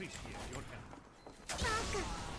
appreciate your help. Vaca!